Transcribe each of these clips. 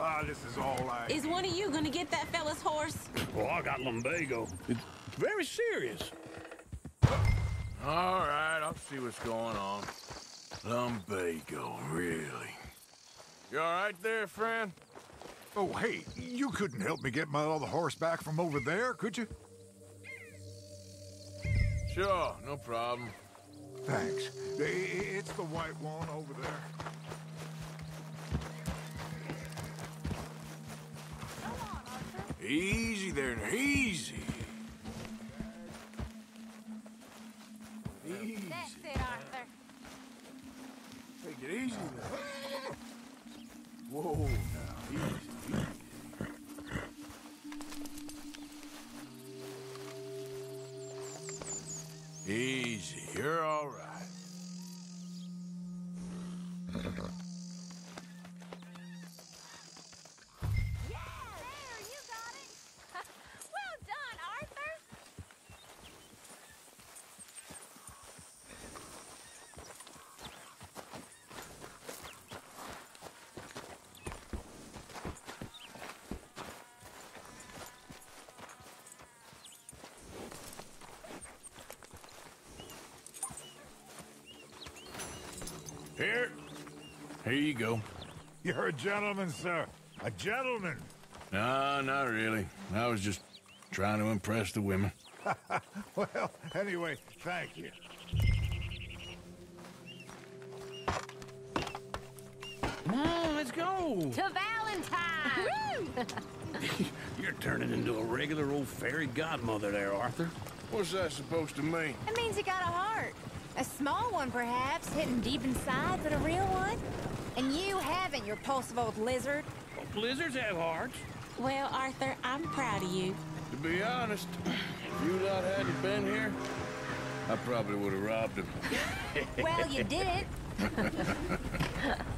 Ah, this is all right. Is one of you going to get that fella's horse? Well, I got lumbago. It's very serious. All right, I'll see what's going on. Lumbago, really? You all right there, friend? Oh, hey, you couldn't help me get my other horse back from over there, could you? Sure, no problem. Thanks. I- I- It's the white one over there. Easy there, now, easy. Easy. That's it, Arthur. Take it easy there. Whoa, now, easy, easy. Easy, you're all right. Here. Here you go. You're a gentleman, sir. A gentleman. No, not really. I was just trying to impress the women. Well, anyway, thank you. Come on, let's go. To Valentine. You're turning into a regular old fairy godmother there, Arthur. What's that supposed to mean? It means you got a heart. A small one, perhaps, hidden deep inside, but a real one. And you haven't, you repulsive old lizard. Well, blizzards have hearts. Well, Arthur, I'm proud of you. To be honest, if you lot hadn't been here, I probably would have robbed him. Well, you did it.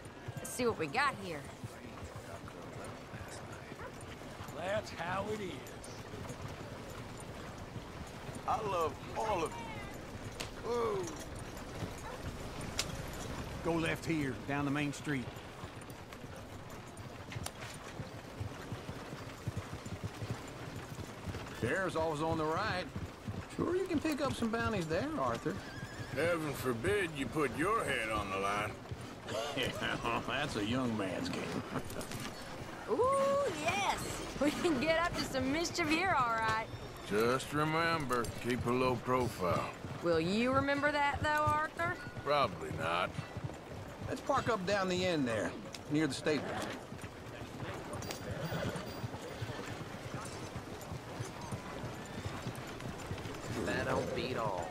Let's see what we got here. That's how it is. I love all of you. Whoa. Go left here, down the main street. Sheriff's always on the right. Sure you can pick up some bounties there, Arthur. Heaven forbid you put your head on the line. Yeah, that's a young man's game. Ooh, yes. We can get up to some mischief here, all right. Just remember, keep a low profile. Will you remember that, though, Arthur? Probably not. Let's park up down the end there, near the stable. That don't beat all.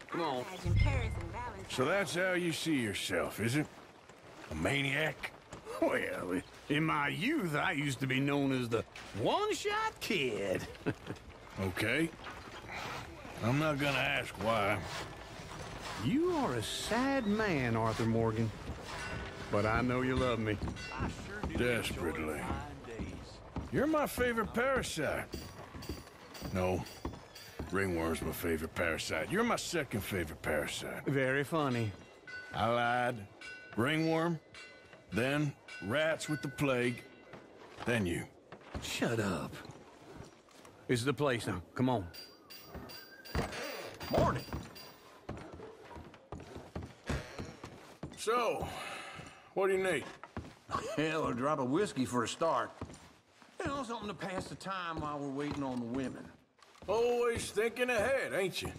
Come on. Imagine Paris and Valentine. So that's how you see yourself, is it? A maniac? Well, in my youth, I used to be known as the one-shot kid. Okay. I'm not gonna ask why. you are a sad man, Arthur Morgan. But I know you love me. Desperately. You're my favorite parasite. No. Ringworm's my favorite parasite. You're my second favorite parasite. Very funny. I lied. Ringworm, then rats with the plague, then you. Shut up. This is the place now. Come on. Morning. So, what do you need? Hell, a drop of whiskey for a start. You know, something to pass the time while we're waiting on the women. Always thinking ahead, ain't you?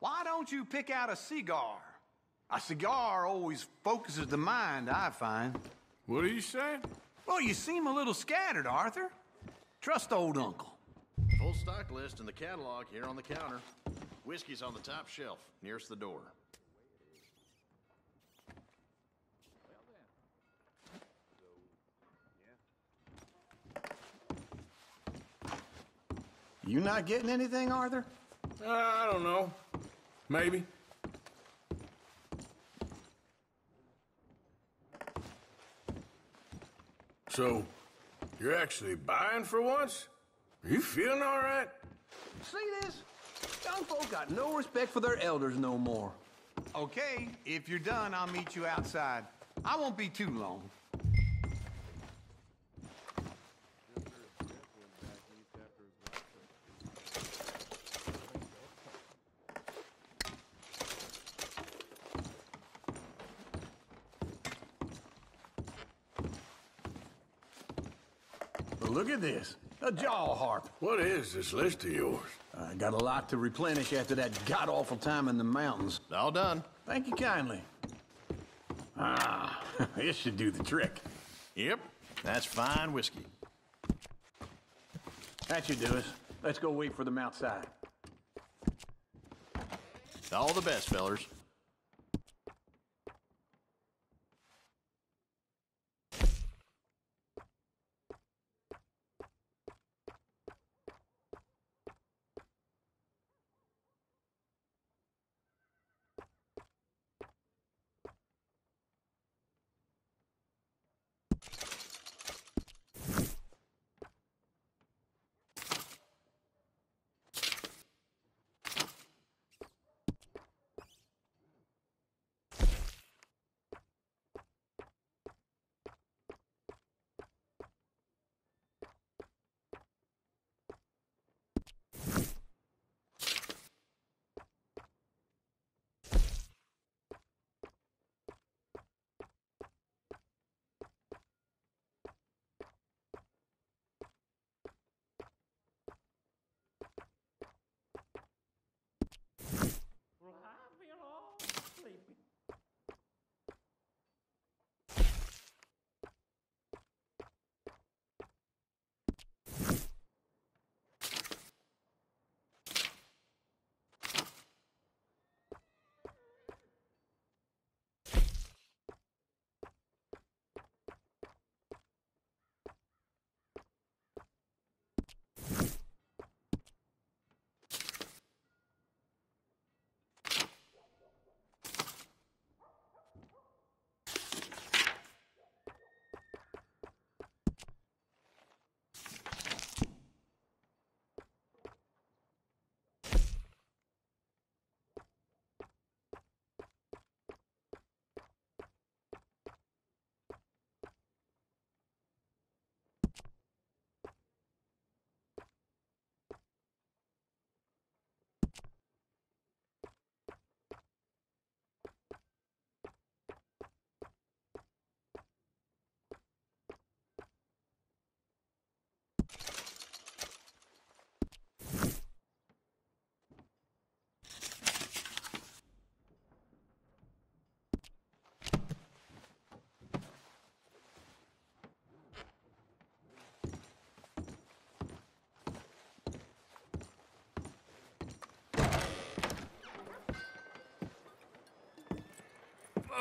Why don't you pick out a cigar? A cigar always focuses the mind, I find. What are you saying? Well, you seem a little scattered, Arthur. Trust old uncle. Full stock list in the catalog here on the counter. Whiskey's on the top shelf, nearest the door. You not getting anything, Arthur? Uh, I don't know. Maybe. So, you're actually buying for once? Are you feeling all right? See this? Young folk got no respect for their elders no more. Okay, if you're done, I'll meet you outside. I won't be too long. But look at this. A jaw harp. What is this list of yours? I got a lot to replenish after that god-awful time in the mountains. All done. Thank you kindly. Ah, this should do the trick. Yep, that's fine whiskey. That should do us. Let's go wait for them outside. All the best, fellers.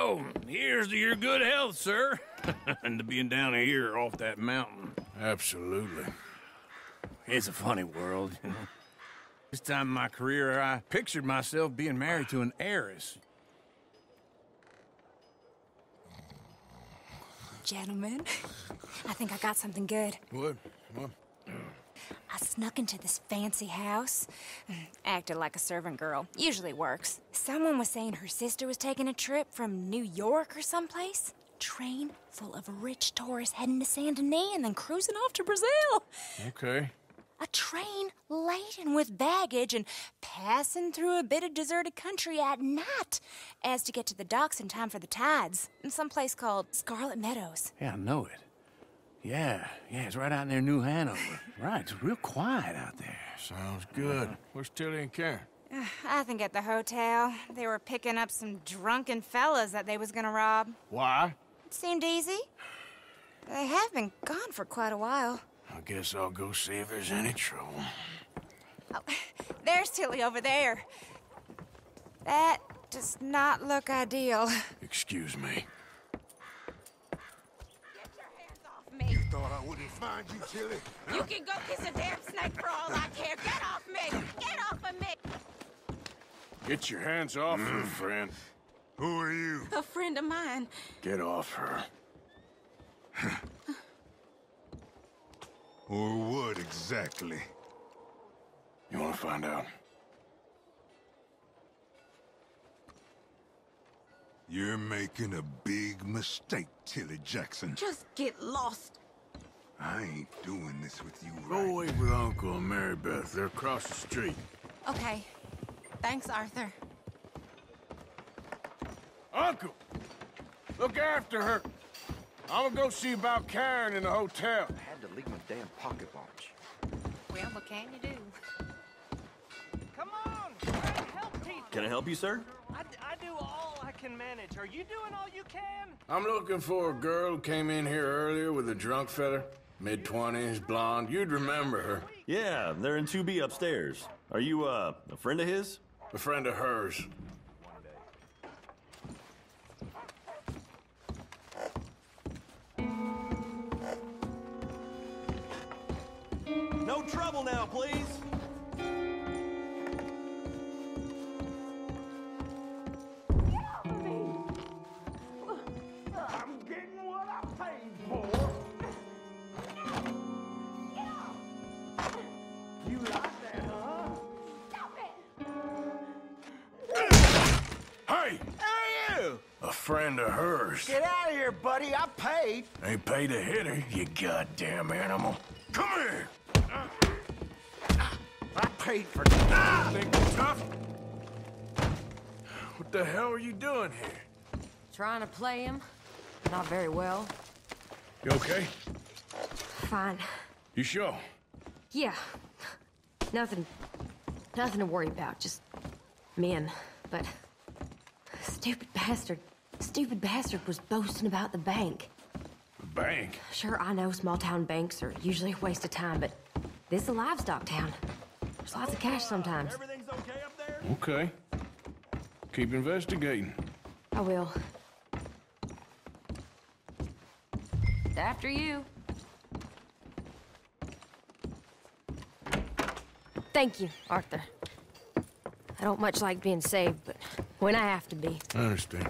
Oh, here's to your good health, sir. and to being down here off that mountain. Absolutely. It's a funny world, you know. This time in my career, I pictured myself being married to an heiress. Gentlemen, I think I got something good. What? What? Snuck into this fancy house. Mm, acted like a servant girl. Usually works. Someone was saying her sister was taking a trip from New York or someplace. Train full of rich tourists heading to Saint Denis and then cruising off to Brazil. Okay. A train laden with baggage and passing through a bit of deserted country at night as to get to the docks in time for the tides in some place called Scarlett Meadows. Yeah, I know it. Yeah, yeah, it's right out in near New Hanover. right, it's real quiet out there. Sounds good. Uh-huh. Where's Tilly and Karen? Uh, I think at the hotel. They were picking up some drunken fellas that they was gonna rob. Why? It seemed easy. They have been gone for quite a while. I guess I'll go see if there's any trouble. Oh, there's Tilly over there. That does not look ideal. Excuse me. Thought I wouldn't find you, Tilly? You can go kiss a damn snake for all I care. Get off me! Get off of me! Get your hands off her, mm. friend. Who are you? A friend of mine. Get off her. Or what exactly? You want to find out? You're making a big mistake, Tilly Jackson. Just get lost. I ain't doing this with you Go right. wait with Uncle and Mary Beth. They're across the street. Okay. Thanks, Arthur. Uncle! Look after her. I'm gonna go see about Karen in the hotel. I had to leave my damn pocket watch. Well, what can you do? Come on. Can I help you, sir? I, I do all I can manage. Are you doing all you can? I'm looking for a girl who came in here earlier with a drunk fella. Mid 20s, blonde. You'd remember her. Yeah, they're in 2B upstairs. Are you, uh, a friend of his? A friend of hers. No trouble now, please. Friend of hers. Get out of here, buddy. I paid. Ain't paid to hit her, you goddamn animal. Come here! I paid for Ah! Think you're tough? What the hell are you doing here? Trying to play him. Not very well. You okay? Fine. You sure? Yeah. Nothing. Nothing to worry about. Just men. But stupid bastard. Stupid bastard was boasting about the bank. The bank? Sure, I know small town banks are usually a waste of time, but this is a livestock town. There's lots of cash sometimes. Everything's okay up there? Okay. Keep investigating. I will. After you. Thank you, Arthur. I don't much like being saved, but when I have to be. I understand.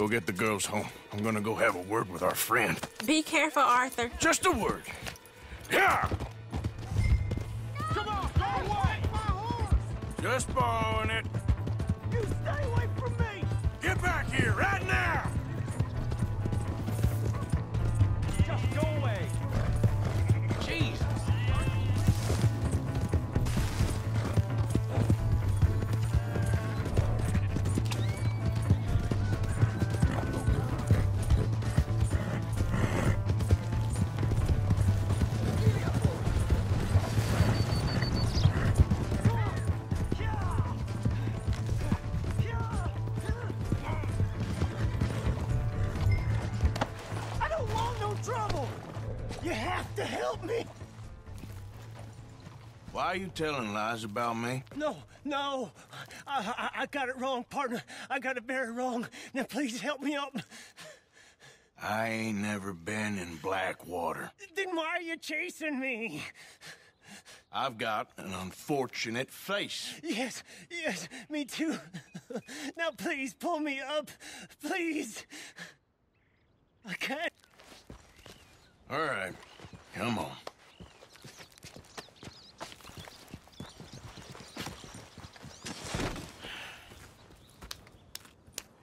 Go get the girls home. I'm gonna go have a word with our friend. Be careful, Arthur. Just a word. Yeah! Come on, go away! My horse! Just borrowing it. You stay away from me! Get back here right now! Are you telling lies about me? No, no. I, I, I got it wrong, partner. I got it very wrong. Now, please help me up. I ain't never been in Blackwater. Then why are you chasing me? I've got an unfortunate face. Yes, yes, me too. Now, please pull me up. Please. I can't. All right, come on.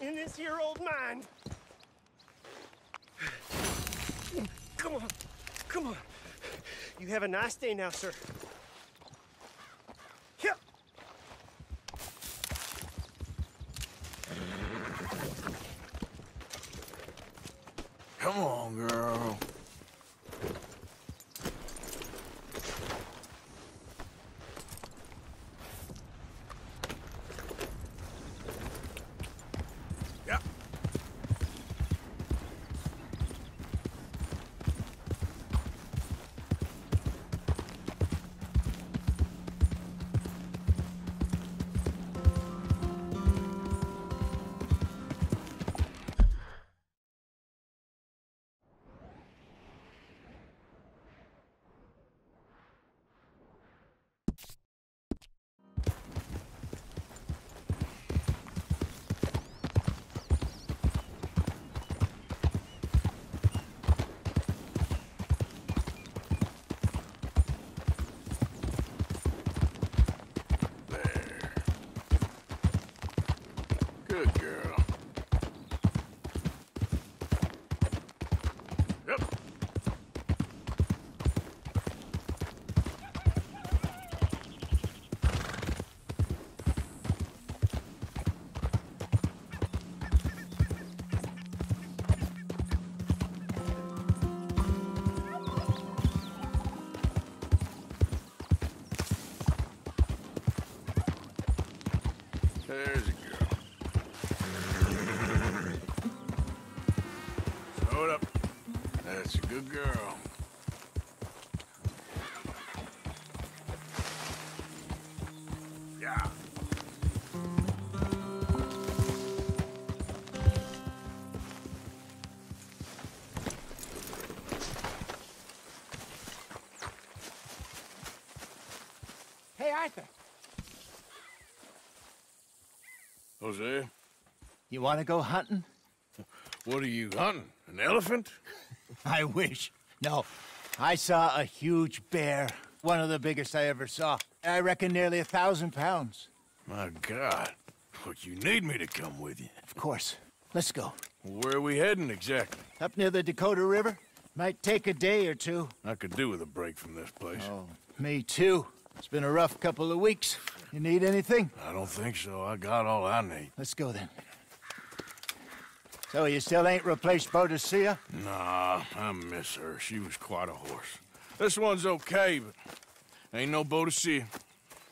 in this here old mind. Come on. Come on. You have a nice day now, sir. Here. Come on, girl. Hold up. That's a good girl. Yeah. Hey, Arthur. Hosea, You want to go hunting? what are you hunting? An elephant? I wish. No. I saw a huge bear. One of the biggest I ever saw. I reckon nearly a thousand pounds. My God. But you need me to come with you? Of course. Let's go. Where are we heading exactly? Up near the Dakota River. Might take a day or two. I could do with a break from this place. Oh, me too. It's been a rough couple of weeks. You need anything? I don't think so. I got all I need. Let's go then. So you still ain't replaced Boadicea? Nah, I miss her. She was quite a horse. This one's okay, but ain't no Boadicea.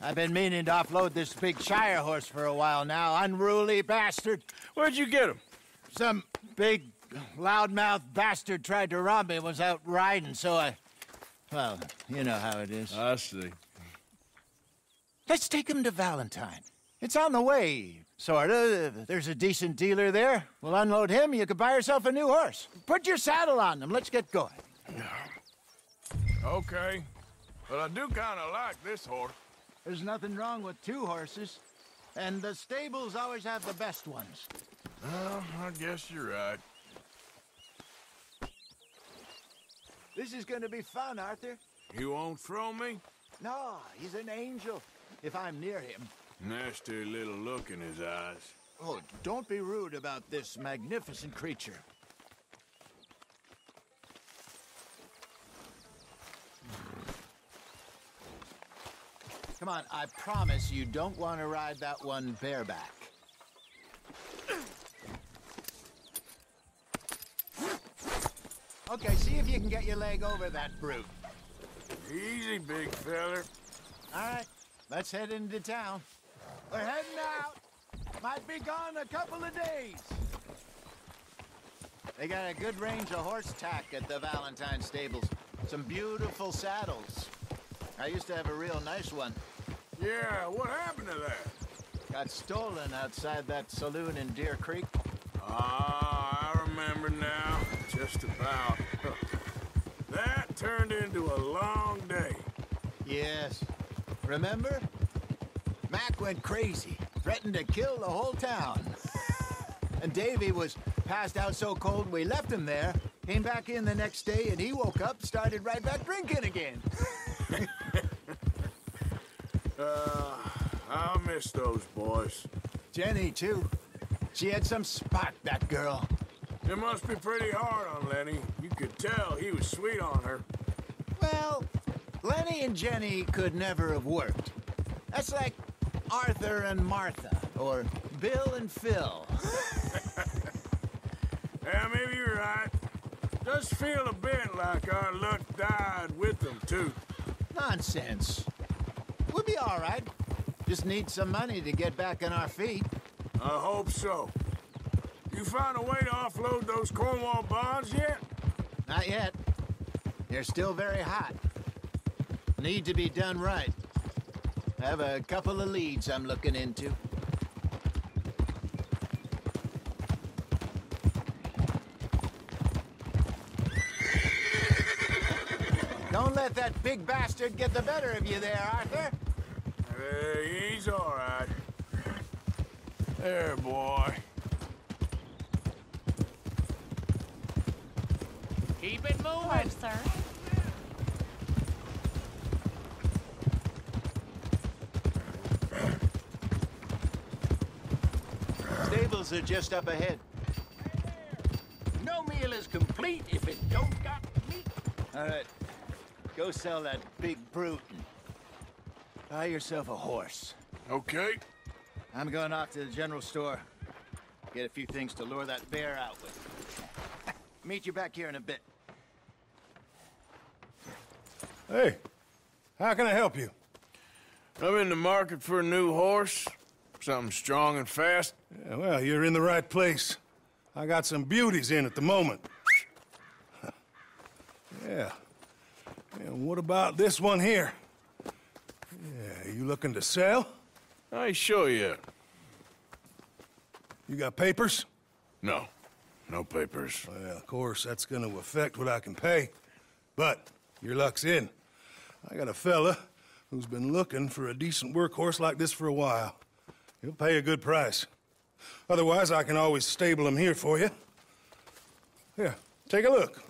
I've been meaning to offload this big Shire horse for a while now. Unruly bastard. Where'd you get him? Some big, loudmouth bastard tried to rob me and was out riding, so I... Well, you know how it is. I see. Let's take him to Valentine. It's on the way, sorta. There's a decent dealer there. We'll unload him, you could buy yourself a new horse. Put your saddle on him, let's get going. Okay. But I do kind of like this horse. There's nothing wrong with two horses. And the stables always have the best ones. Well, I guess you're right. This is gonna be fun, Arthur. You won't throw me? No, he's an angel. If I'm near him. Nasty little look in his eyes. Oh, don't be rude about this magnificent creature. Come on, I promise you don't want to ride that one bareback. Okay, see if you can get your leg over that brute. Easy, big feller. All right, let's head into town. We're heading out. Might be gone a couple of days. They got a good range of horse tack at the Valentine stables. Some beautiful saddles. I used to have a real nice one. Yeah, what happened to that? Got stolen outside that saloon in Deer Creek. Ah, I remember now. Just about. That turned into a long day. Yes. Remember? Mac went crazy, threatened to kill the whole town. And Davey was passed out so cold we left him there. Came back in the next day and he woke up, started right back drinking again. Uh, I'll miss those boys. Jenny, too. She had some spark, that girl. It must be pretty hard on Lenny. You could tell he was sweet on her. Well, Lenny and Jenny could never have worked. That's like Arthur and Martha, or Bill and Phil. Yeah, maybe you're right. Does feel a bit like our luck died with them, too. Nonsense. We'll be all right. Just need some money to get back on our feet. I hope so. You found a way to offload those Cornwall bonds yet? Not yet. They're still very hot. Need to be done right. I have a couple of leads I'm looking into. Don't let that big bastard get the better of you there, Arthur. Hey, he's all right. There, boy. Keep it moving. Hello, sir. Stables are just up ahead. No meal is complete if it don't got meat. All right. Go sell that big brute and buy yourself a horse. Okay. I'm going off to the general store. Get a few things to lure that bear out with. Meet you back here in a bit. Hey, how can I help you? I'm in the market for a new horse. Something strong and fast. Yeah, well, you're in the right place. I got some beauties in at the moment. yeah. And what about this one here? Yeah, you looking to sell? I sure yet. You got papers? No. No papers. Well, of course, that's gonna affect what I can pay. But your luck's in. I got a fella who's been looking for a decent workhorse like this for a while. He'll pay a good price. Otherwise, I can always stable them here for you. Here, take a look.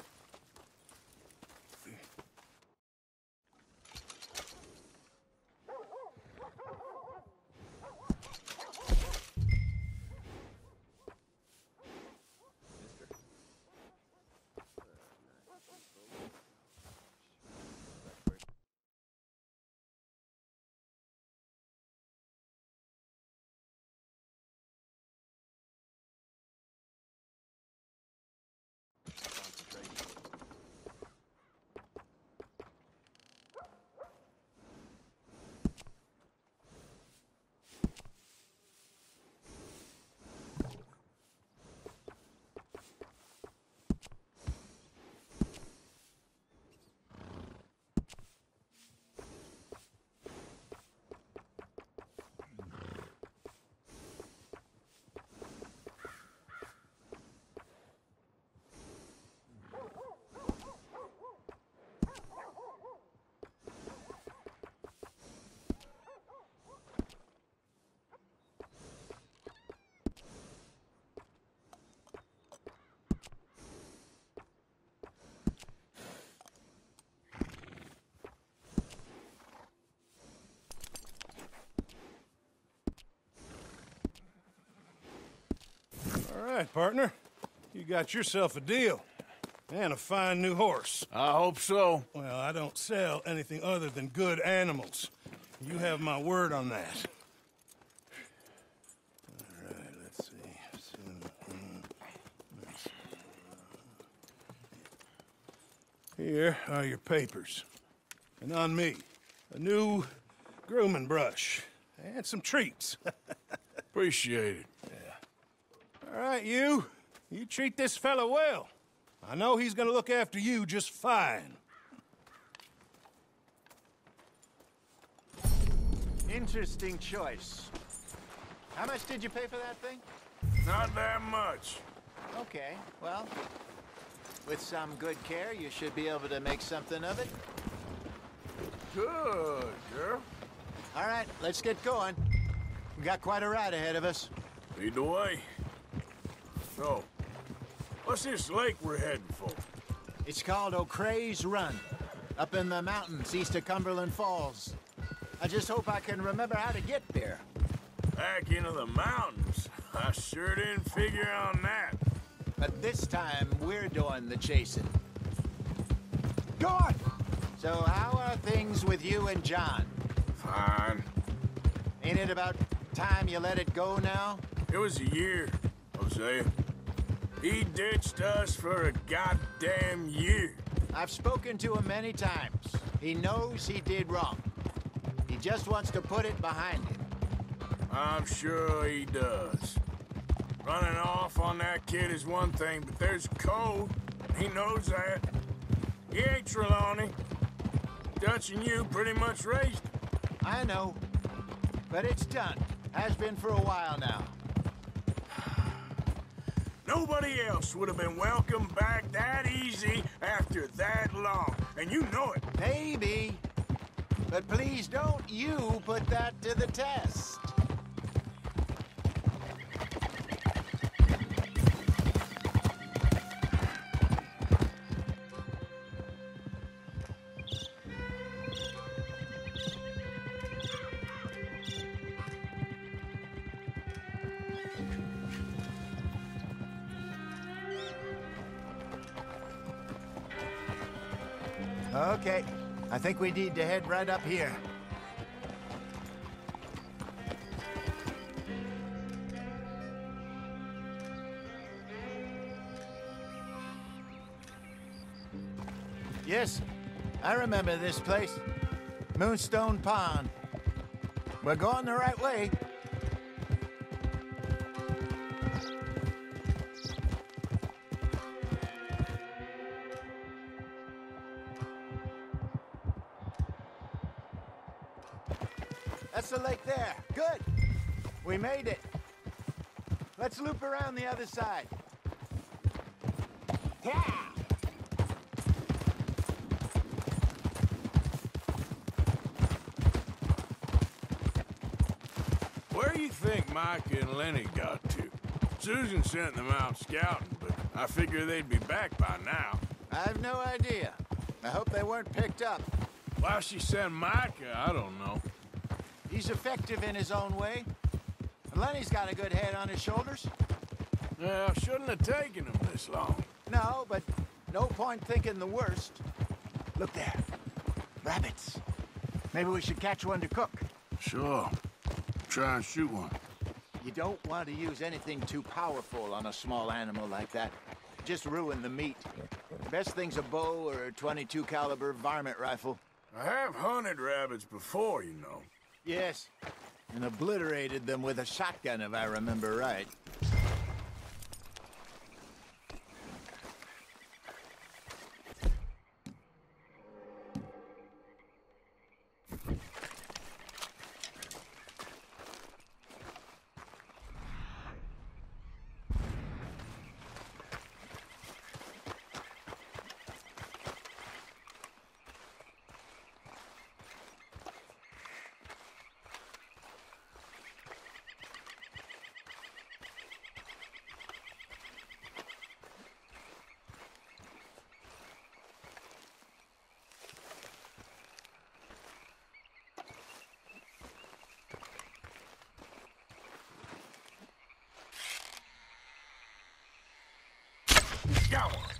All right, partner. You got yourself a deal. And a fine new horse. I hope so. Well, I don't sell anything other than good animals. You have my word on that. All right, let's see. Here are your papers. And on me, a new grooming brush and some treats. Appreciate it. All right, you. You treat this fella well. I know he's gonna look after you just fine. Interesting choice. How much did you pay for that thing? Not that much. Okay, well, with some good care, you should be able to make something of it. Good, girl. All right, let's get going. We got quite a ride ahead of us. Lead the way. So, what's this lake we're heading for? It's called O'Creagh's Run, up in the mountains east of Cumberland Falls. I just hope I can remember how to get there. Back into the mountains? I sure didn't figure on that. But this time, we're doing the chasing. Go on! So how are things with you and John? Fine. Ain't it about time you let it go now? It was a year, Hosea. He ditched us for a goddamn year. I've spoken to him many times. He knows he did wrong. He just wants to put it behind him. I'm sure he does. Running off on that kid is one thing, but there's code. He knows that. He ain't Trelawny. Dutch and you pretty much raised him. I know. But it's done. Has been for a while now. Nobody else would have been welcomed back that easy after that long. And you know it. Maybe. But please don't you put that to the test. Think we need to head right up here. Yes, I remember this place. Moonstone Pond. We're going the right way. Let's loop around the other side. Yeah. Where do you think Micah and Lenny got to? Susan sent them out scouting, but I figure they'd be back by now. I have no idea. I hope they weren't picked up. Why she sent Micah, I don't know. He's effective in his own way. Lenny's got a good head on his shoulders. Well, shouldn't have taken him this long. No, but no point thinking the worst. Look there. Rabbits. Maybe we should catch one to cook. Sure. Try and shoot one. You don't want to use anything too powerful on a small animal like that. Just ruin the meat. Best thing's a bow or a 22 caliber varmint rifle. I have hunted rabbits before, you know. Yes, and obliterated them with a shotgun, if I remember right. Go!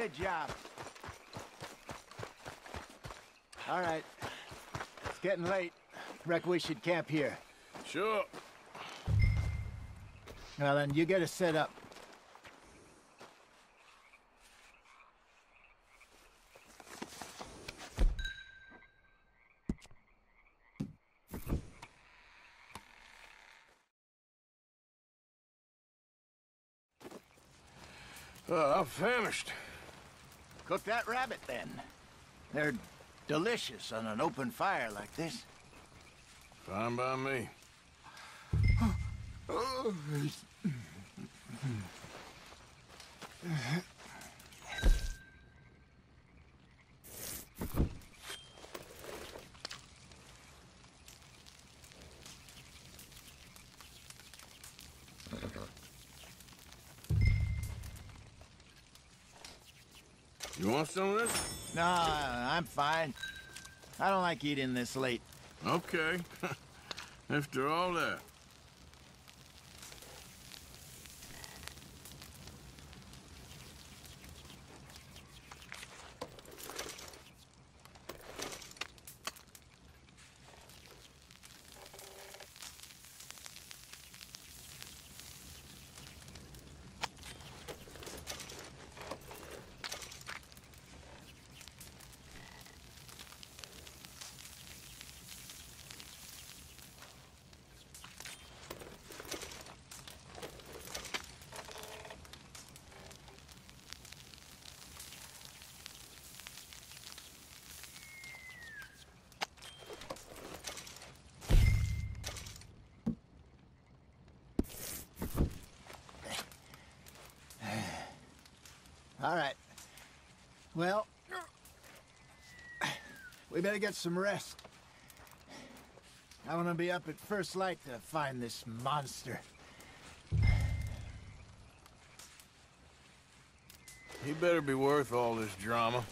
Good job. All right. It's getting late. Reckon we should camp here. Sure. Well, then you get us set up. Uh, I'm famished. Rabbit, then. They're delicious on an open fire like this. Fine by me. Oh, You some of this? No, I'm fine. I don't like eating this late. Okay. After all that. All right. Well, we better get some rest. I want to be up at first light to find this monster. He better be worth all this drama.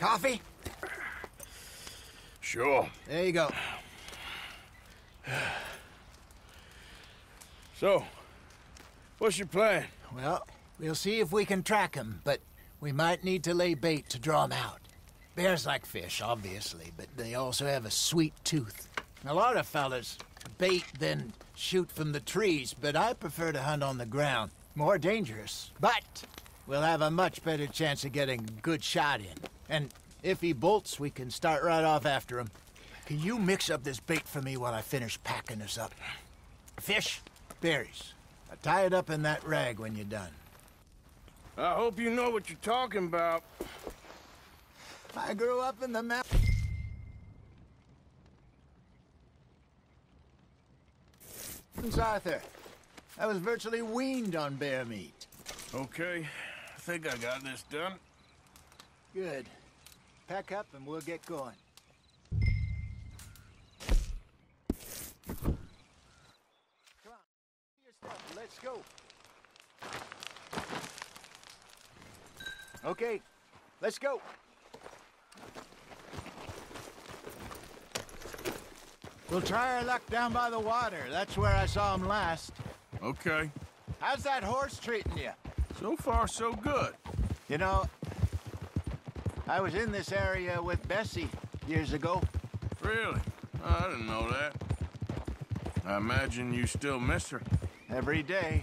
Coffee? Sure. There you go. So, what's your plan? Well, we'll see if we can track him, but we might need to lay bait to draw him out. Bears like fish, obviously, but they also have a sweet tooth. A lot of fellas bait, then shoot from the trees, but I prefer to hunt on the ground. More dangerous, but we'll have a much better chance of getting a good shot in. And if he bolts, we can start right off after him. Can you mix up this bait for me while I finish packing this up? Fish, berries. I'll tie it up in that rag when you're done. I hope you know what you're talking about. I grew up in the mountains. Arthur. I was virtually weaned on bear meat. Okay, I think I got this done. Good. Pack up and we'll get going. Come on. Let's go. Okay, let's go. We'll try our luck down by the water. That's where I saw him last. Okay. How's that horse treating you? So far, so good. You know, I was in this area with Bessie years ago. Really? Oh, I didn't know that. I imagine you still miss her. Every day.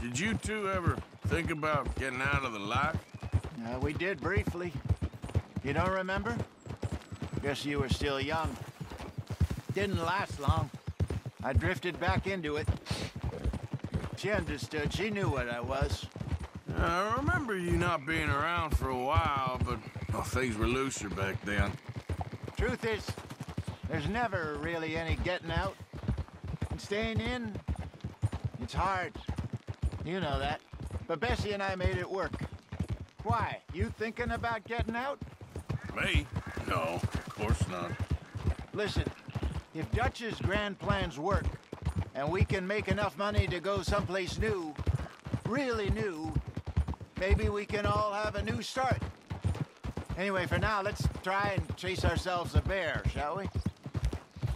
Did you two ever think about getting out of the life? Uh, we did briefly. You don't remember? Guess you were still young. Didn't last long. I drifted back into it. She understood. She knew what I was. I remember you not being around for a while, but well, things were looser back then. Truth is, there's never really any getting out. And staying in, it's hard. You know that. But Bessie and I made it work. Why? You thinking about getting out? Me? No, of course not. Listen, if Dutch's grand plans work, and we can make enough money to go someplace new, really new, maybe we can all have a new start. Anyway, for now, let's try and chase ourselves a bear, shall we?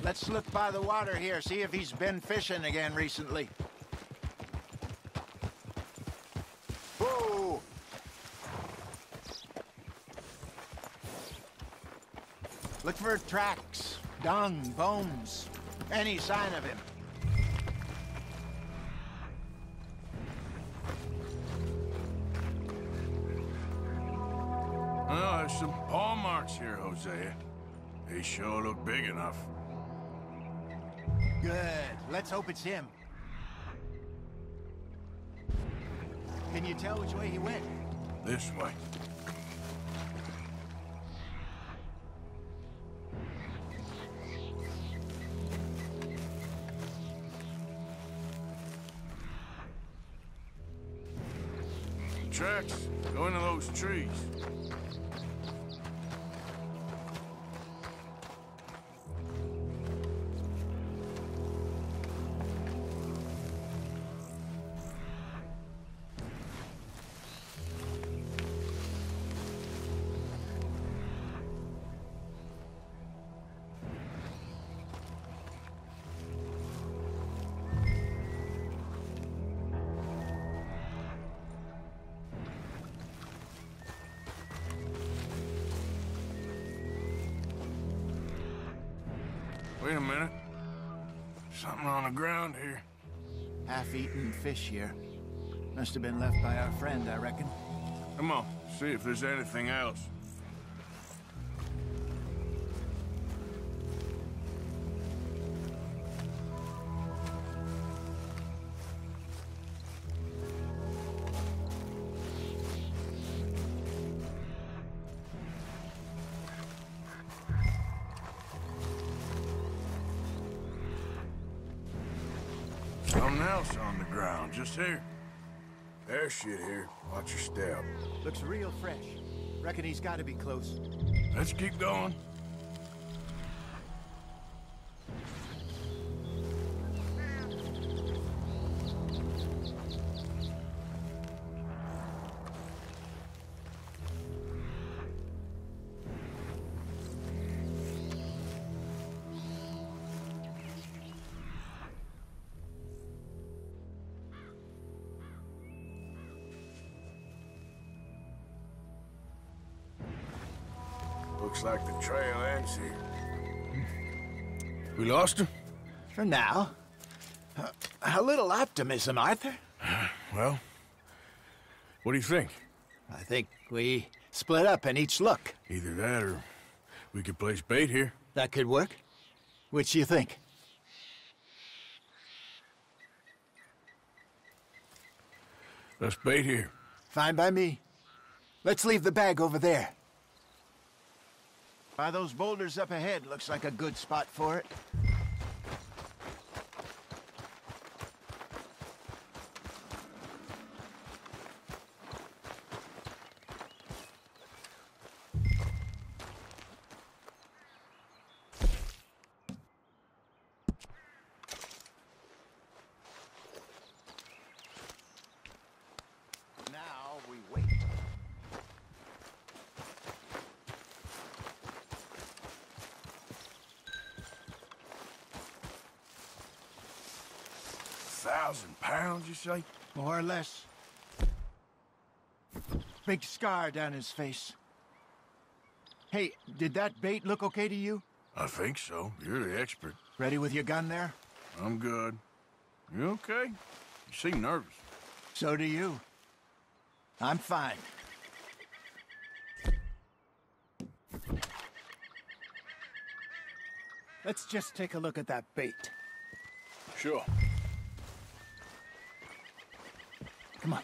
Let's look by the water here, see if he's been fishing again recently. Look for tracks, dung, bones, any sign of him. Sure look big enough. Good. Let's hope it's him. Can you tell which way he went? This way. Tracks. Go into those trees. Wait a minute. Something on the ground here. Half-eaten fish here. Must have been left by our friend, I reckon. Come on, see if there's anything else. Just here. There's shit here. Watch your step. Looks real fresh. Reckon he's got to be close. Let's keep going. Trail here. We lost him? For now. Uh, a little optimism, Arthur. Well, what do you think? I think we split up and each look. Either that or we could place bait here. That could work. Which do you think? Let's bait here. Fine by me. Let's leave the bag over there. By those boulders up ahead, looks like a good spot for it. Now we wait. Thousand pounds, you say? More or less. Big scar down his face. Hey, did that bait look okay to you? I think so. You're the expert. Ready with your gun there? I'm good. You okay? You seem nervous. So do you. I'm fine. Let's just take a look at that bait. Sure. Come on.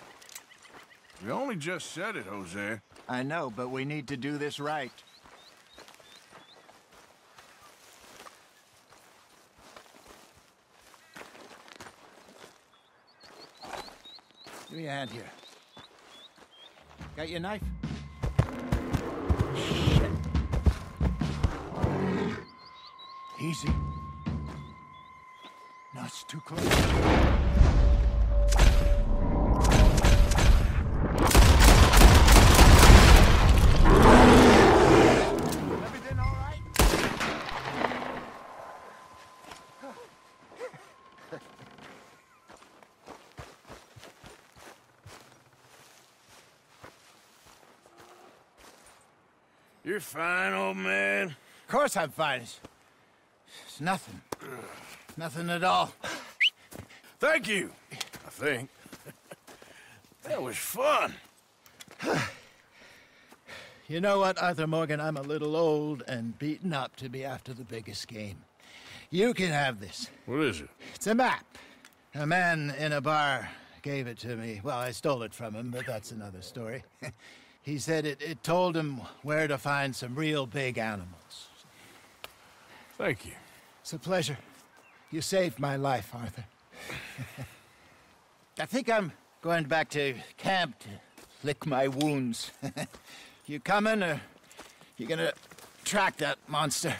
You only just said it, Hosea. I know, but we need to do this right. Give me a hand here. Got your knife? Shit. Easy. No, it's too close. You're fine, old man. Of course I'm fine. It's, it's nothing. Nothing at all. Thank you. I think. that was fun. You know what, Arthur Morgan? I'm a little old and beaten up to be after the biggest game. You can have this. What is it? It's a map. A man in a bar gave it to me. Well, I stole it from him, but that's another story. he said it, it told him where to find some real big animals. Thank you. It's a pleasure. You saved my life, Arthur. I think I'm going back to camp to lick my wounds. you coming, or you gonna track that monster?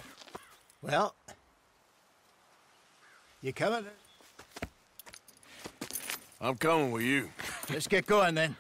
Well, you coming? I'm coming with you. Let's get going then.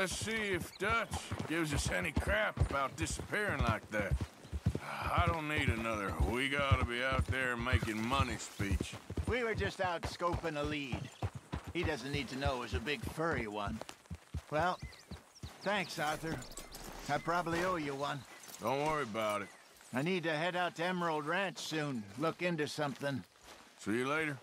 Let's see if Dutch gives us any crap about disappearing like that. I don't need another we gotta be out there making money speech. We were just out scoping a lead. He doesn't need to know it was a big furry one. Well, thanks, Arthur. I probably owe you one. Don't worry about it. I need to head out to Emerald Ranch soon, look into something. See you later.